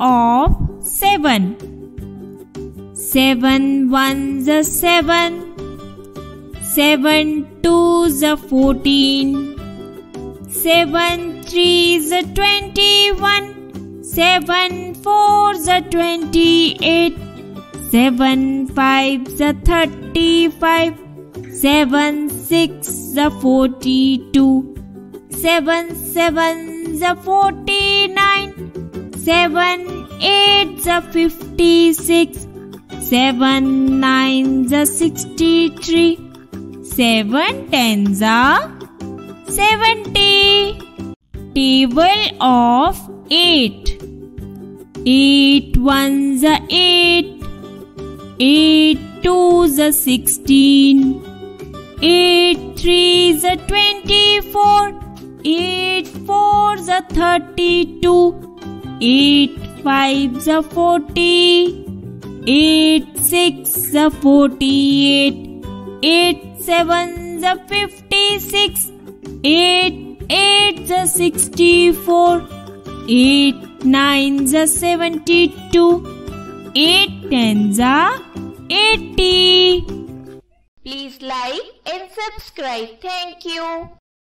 of 7. 7 ones are 7. 7 twos are 14. 7 threes are 21. 7 fours are 28. 7 fives are 35. 7 six are 42. 7 sevens are 49. 7 eights are 56. 7 nines are 63. 7 tens are 70. Table of 8. 8 ones are 8. 8 twos are 16. 8 threes are 24. 8 fours are 32. 8 fives are 40. 8 six are 48. 8 sevens are 56. 8 eights are 64. 8 nines are 72. 8 tens are 80. Please like and subscribe. Thank you.